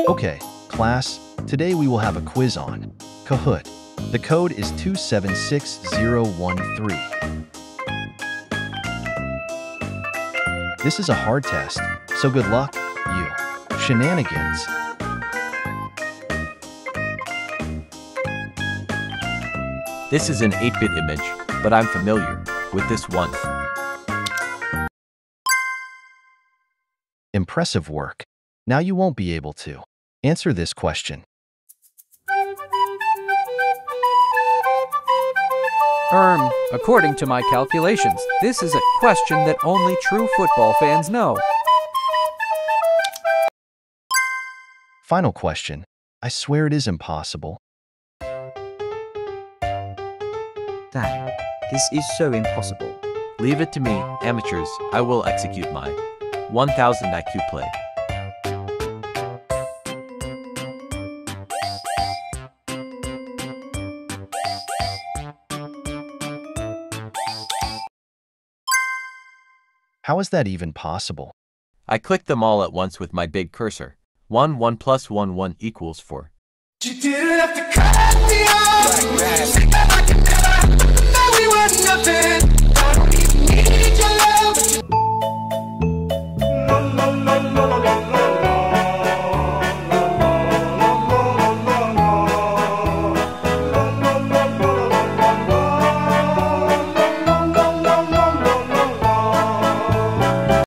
Okay, class, today we will have a quiz on Kahoot. The code is 276013. This is a hard test, so good luck, you. Shenanigans. This is an 8-bit image, but I'm familiar with this one. Impressive work. Now you won't be able to answer this question. Erm, according to my calculations, this is a question that only true football fans know. Final question. I swear it is impossible. Dad, this is so impossible. Leave it to me, amateurs. I will execute my 1000 IQ play. How is that even possible? I clicked them all at once with my big cursor. 1 1 plus 1 1 equals 4.